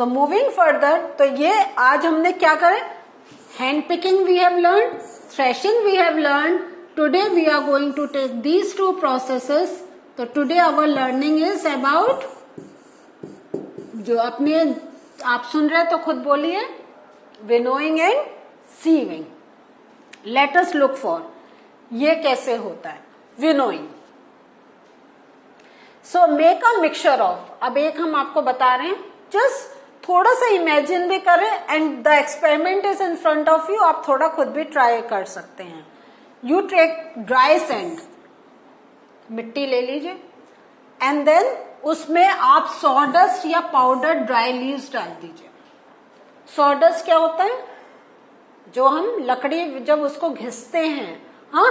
So moving further तो ये आज हमने क्या करें? Hand picking we have learn threshing we have learn today we are going to take these two processes तो today our learning is about जो अपने आप सुन रहे तो खुद बोलिए। Winnowing and sieving let look for ये कैसे होता है? Winnowing so make a mixture of अब एक हम आपको बता रहे हैं जस्ट थोड़ा सा इमेजिन भी करें and the experiment is in front of you आप थोड़ा खुद भी ट्राई कर सकते हैं। यू टेक ड्राई सेंड मिट्टी ले लीजिए एंड देन उसमें आप सॉडस्ट या पाउडर ड्राई लीव्स डाल दीजिए। सॉडस्ट क्या होता है? जो हम लकड़ी जब उसको घिसते हैं हाँ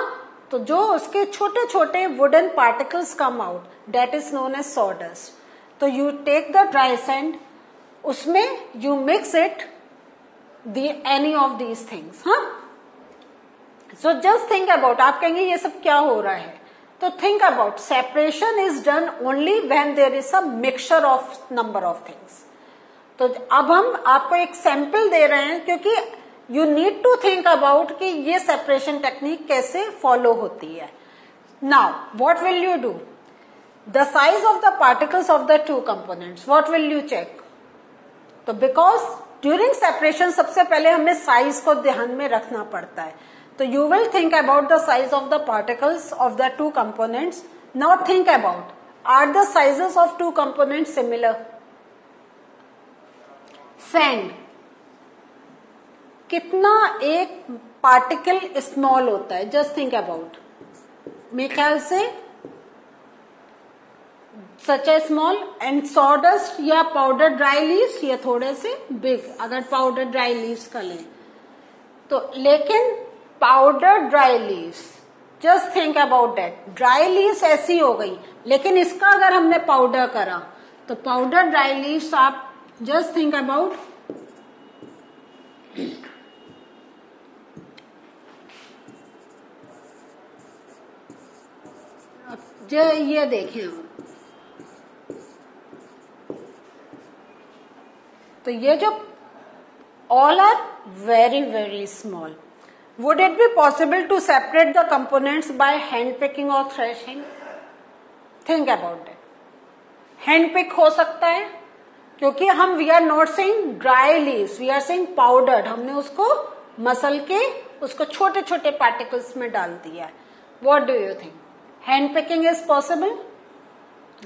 तो जो उसके छोटे छोटे wooden particles come out that is known as sawdust तो you take the dry sand उसमें you mix it the any of these things हाँ? सो जस्ट थिंक अबाउट आप कहेंगे ये सब क्या हो रहा है? तो think about separation is done only when there is a mixture of number of things तो अब हम आपको एक सैंपल दे रहे हैं क्योंकि you need to think about कि ये सेपरेशन टेक्निक कैसे फॉलो होती है। Now what will you do the size of the particles of the two components what will you check तो बिकॉज़ ड्यूरिंग सेपरेशन सबसे पहले हमें साइज़ को ध्यान में रखना पड़ता है। तो you will think about the size of the particles of the two components not think about are the sizes of two component similar sand कितना एक पार्टिकल स्मॉल होता है जस्ट थिंक अबाउट मेरे ख्याल से such a small and sawdust या powder dry leaves ये थोड़े से बिग अगर पाउडर ड्राई लीव्स का लें। तो लेकिन powder dry leaves just think about that dry leaves ऐसी हो गई, लेकिन इसका अगर हमने पाउडर करा तो पाउडर ड्राई लीव्स आप जस्ट थिंक अबाउट ये देखें हम तो ये जो all are very very small would it be possible to separate the components by hand picking और threshing think about it hand pick हो सकता है, क्योंकि हम we are not saying dry leaves we are saying powdered हमने उसको muscle के, उसको छोटे छोटे पार्टिकल्स में डाल दिया है. What do you think hand picking is possible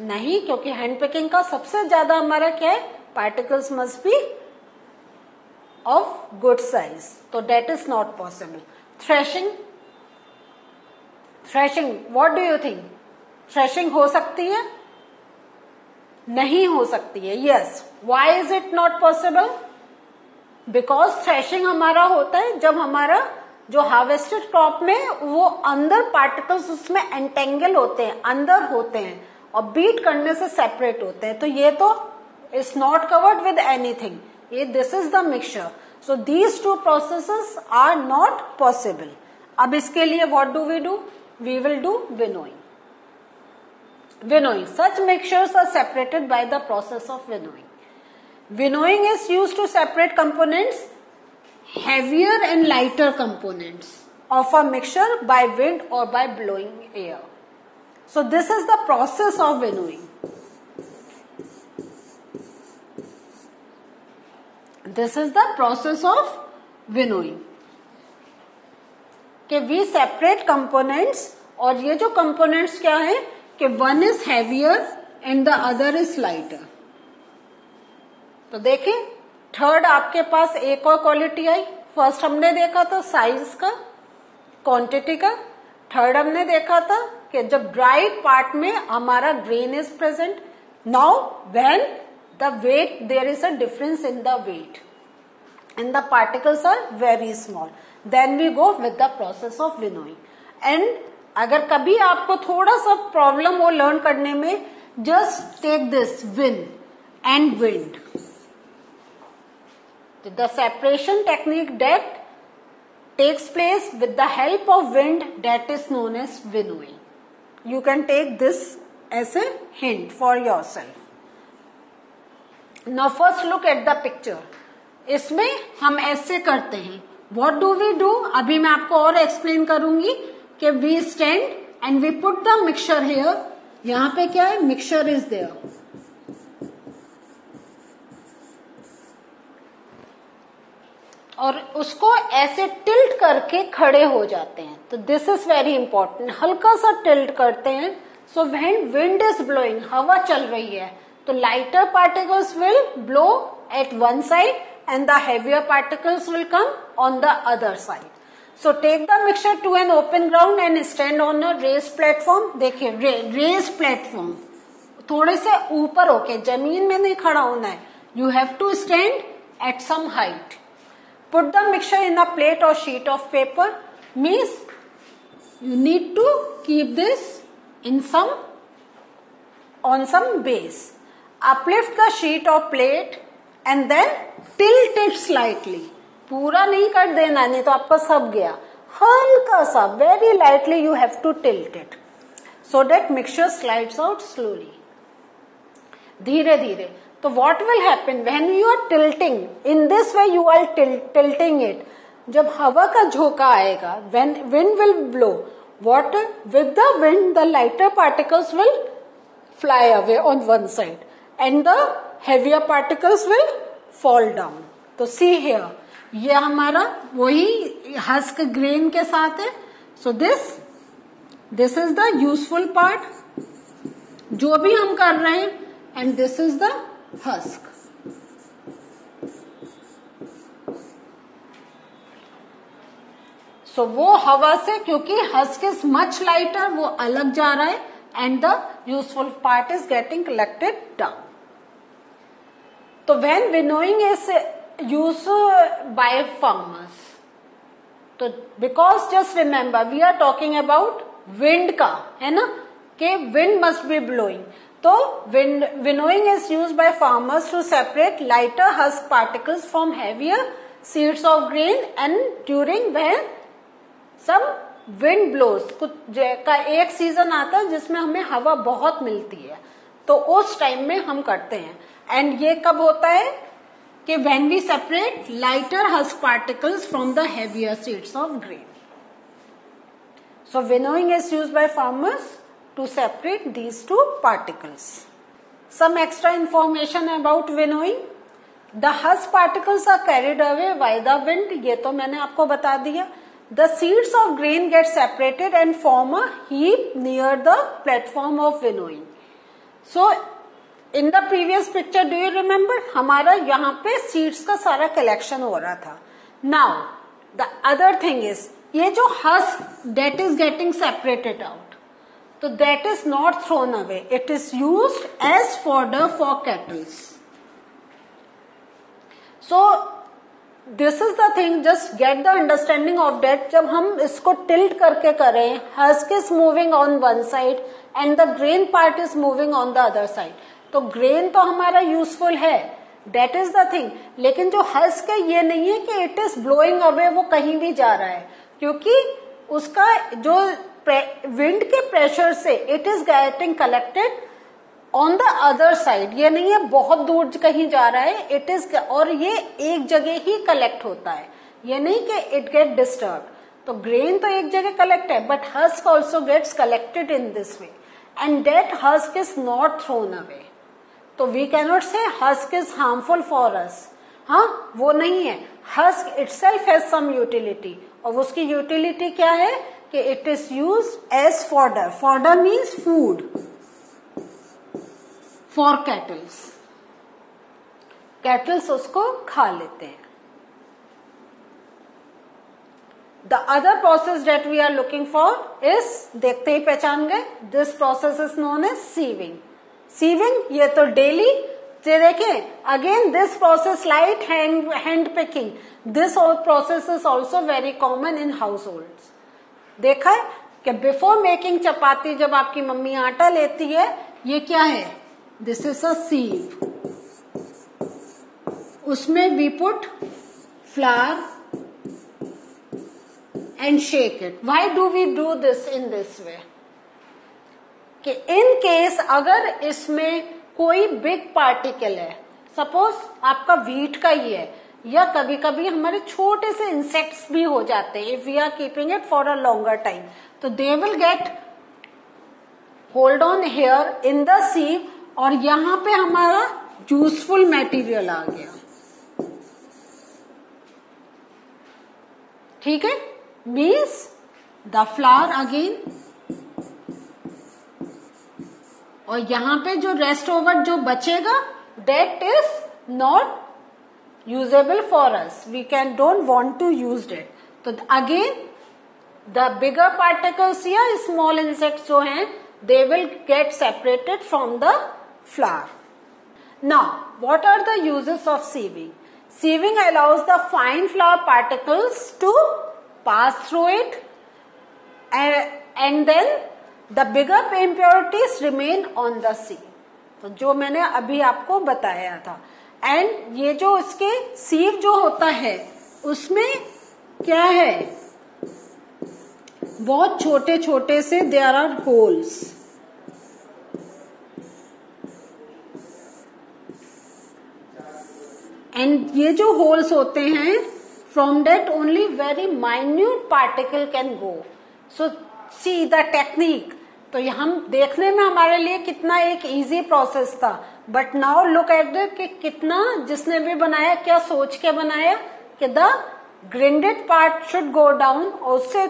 नहीं, क्योंकि हैंड पिकिंग का सबसे ज़्यादा हमारा क्या है? Particles must be of good size तो that is not possible threshing threshing what do you think threshing हो सकती है? नहीं हो सकती है yes why is it not possible because threshing हमारा होता है जब हमारा जो हार्वेस्टेड क्रॉप में वो अंदर पार्टिकल्स उसमें एंटेंगल होते हैं, अंदर होते हैं और बीट करने से सेपरेट होते हैं। तो ये तो Is not covered with anything ये this is the mixture so these two processes are not possible अब इसके लिए what do we do we will do winnowing winnowing. Such mixtures are separated by the process of winnowing. Winnowing is used to separate components, heavier and lighter components of a mixture by wind or by blowing air. So this is the process of winnowing. This is the process of winnowing. कि we separate components और ये जो components क्या है? कि one is heavier and the other is lighter तो देखें third आपके पास एक और क्वालिटी आई। फ़र्स्ट हमने देखा था साइज़ का क्वांटिटी का। थर्ड हमने देखा था कि जब ड्राई पार्ट में हमारा grain is present now when The weight there is a difference in the weight and the particles are very small then we go with the process of winnowing and अगर कभी आपको थोड़ा सा problem हो learn करने में just take this win and wind the separation technique that takes place with the help of wind that is known as winnowing. You can take this as a hint for yourself. Now first look at the picture इसमें हम ऐसे करते हैं। What do we do अभी मैं आपको और explain करूँगी कि we stand and we put the mixture here यहाँ पे क्या है? मिक्सचर इज़ देयर और उसको ऐसे टिल्ट करके खड़े हो जाते हैं। तो दिस इज़ वेरी इंपॉर्टेंट हल्का सा टिल्ट करते हैं। So when wind is blowing हवा चल रही है। तो lighter particles will blow at one side and the heavier particles will come on the other side so take the mixture to an open ground and stand on a raised platform देखिए raised platform थोड़े से ऊपर होके, ज़मीन में नहीं खड़ा होना है। You have to stand at some height Put the mixture in a plate or sheet of paper. Means, you need to keep this in some, on some base. Uplift the sheet or plate and then tilt it slightly. पूरा नहीं कर देना, नहीं तो आपका सब गया। हल्का सा very lightly you have to tilt it so that mixture slides out slowly धीरे धीरे। तो what will happen when you are tilting in this way you are tilting it जब हवा का झोंका आएगा when wind will blow what with the wind the lighter particles will fly away on one side and the heavier particles will fall down तो see hair ये हमारा वही husk grain के साथ है. So this this is the useful part जो भी हम कर रहे हैं and this is the husk. So so, वो हवा से क्योंकि हस्क इज़ मच लाइटर वो अलग जा रहा है and the useful part is getting collected down तो when winnowing is use by farmers तो because just remember we are talking about wind का है ना? कि विंड मस्ट बी ब्लोइंग तो wind winnowing is use by farmers to separate lighter husk particles from heavier seeds of grain and during when some wind blows कुछ का एक season आता है जिसमें हमें हवा बहुत मिलती है। तो उस टाइम में हम करते हैं। एंड ये कब होता है? कि when we separate lighter husk particles from the heavier seeds of grain so winnowing is use by farmers to separate these two particles some extra information about winnowing the husk particles are carried away by the wind ये तो मैंने आपको बता दिया. The seeds of grain get separated and form a heap near the platform of winnowing so in the previous picture do you remember हमारा यहाँ पे seeds का सारा कलेक्शन हो रहा था। Now the other thing is ये जो husk that is getting separated out तो that is not thrown away it is use as for the for cattles so this is the thing just get the understanding of that जब हम इसको tilt करके करें husk is moving on one side and the grain part is moving on the other side तो grain तो हमारा useful है. That is the thing लेकिन जो हस्क है, ये नहीं है कि इट इज़ ब्लोइंग अवे वो कहीं भी जा रहा है. क्योंकि उसका जो विंड के प्रेशर से it is getting collected on the other side ये नहीं है, बहुत दूर कहीं जा रहा है इट इज़ और ये एक जगह ही कलेक्ट होता है. ये नहीं कि इट गेट डिस्टर्ब तो ग्रेन तो एक जगह कलेक्ट है but husk also gets collected in this way and that husk is not thrown away तो we cannot say husk is harmful for us हाँ वो नहीं है. Husk itself has some utility और उसकी यूटिलिटी क्या है? कि it is use as fodder fodder means food for cattles cattles उसको खा लेते हैं. The other process that we are looking for is देखते ही पहचान गए this process is known as sieving sieving ये तो डेली ये देखें again this process light hand hand picking this process is also very common in household देखा है कि बिफोर मेकिंग चपाती, जब आपकी मम्मी आटा लेती है, ये क्या है? दिस इज़ अ सीव उसमें we put flour and shake it why do we do this in this way कि इन केस अगर इसमें कोई बिग पार्टिकल है सपोज़ आपका वीट का ही है, या कभी कभी हमारे छोटे से इंसेक्ट्स भी हो जाते हैं if we are keeping it for a longer time तो they will get hold on here in the sieve और यहाँ पे हमारा यूजफुल मटेरियल आ गया। ठीक है? मीन्स द फ्लावर अगेन और यहाँ पे जो रेस्ट ओवर जो बचेगा that is not usable for us we can don't want to use it तो अगेन द बिगर पार्टिकल्स या स्मॉल इंसेक्ट जो हैं they will get separated from the flour now what are the uses of sieving allows the fine flour particles to pass through it and, and then the bigger impurities remain on the sieve. तो जो मैंने अभी आपको बताया था। And ये जो इसके सीव जो होता है, उसमें क्या है? बहुत छोटे छोटे से देर आर होल्स एंड ये जो होल्स होते हैं from that only very minute particle can go so see the technique तो हम देखने में हमारे लिए कितना एक इजी प्रोसेस था। बट नाउ लुक एट कि कितना जिसने भी बनाया, क्या सोच के बनाया कि the grinded part should go down और उससे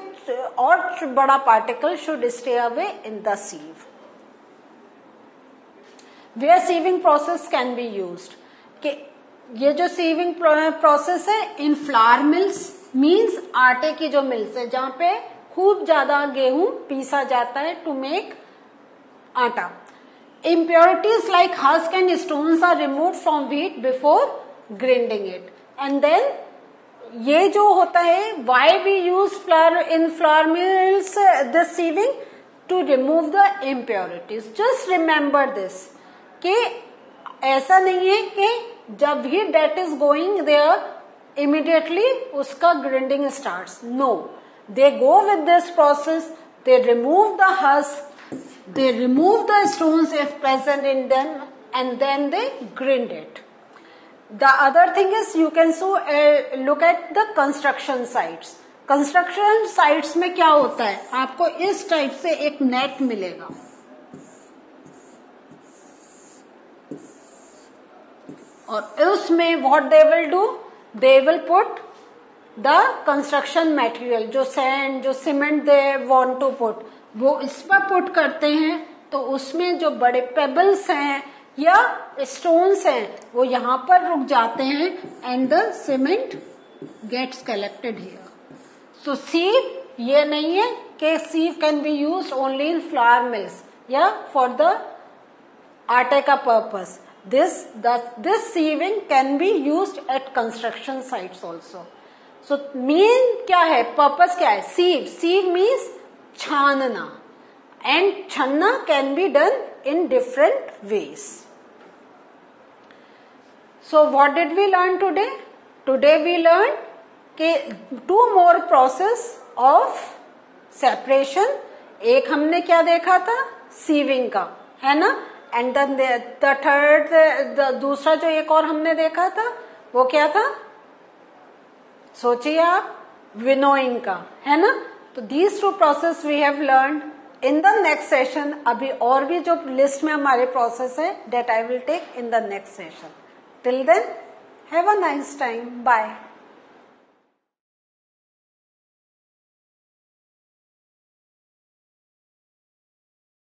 और बड़ा particle should stay away in the sieve where sieving process can be use कि ये जो सीविंग प्रोसेस है इन फ्लावर मिल्स मीन्स आटे की जो मिल्स है, जहाँ पे खूब ज़्यादा गेहूँ पीसा जाता है टू मेक आटा। Impurities like husk and stone are remove from wheat before grinding it and then ये जो होता है why we use flour in flour mills this sieving to remove the impurities just remember this कि ऐसा नहीं है कि जब ही that is going there immediately उसका grinding start no no. They go with this process they remove the husk they remove the stones if present in them and then they grind it the other thing is you can so look at the construction sites construction sites में क्या होता है? आपको इस type से एक net मिलेगा। और उसमें what they will do they will put the construction material जो सैंड जो cement they want to put वो इस पर पुट करते हैं तो उसमें जो बड़े पेबल्स हैं या स्टोन्स हैं वो यहाँ पर रुक जाते हैं and the cement gets collected here so sieve ये नहीं है कि sieve can be use only in flour mills या फॉर द आटे का this the, this sieving can be used at construction sites also. So mean क्या है? Purpose क्या है? सीव सीव मीन्स छानना. And छन्ना can be done in different ways so what did we learn today today we learn के two more process of separation एक हमने क्या देखा था? सीविंग का. है ना? एंड द थर्ड दूसरा जो एक और हमने देखा था, वो क्या था? सोचिए आप, विनोइंग का, है ना? तो these two process we have learn in the next session अभी और भी जो लिस्ट में हमारे प्रोसेस है that I will take in the next session till then have a nice time bye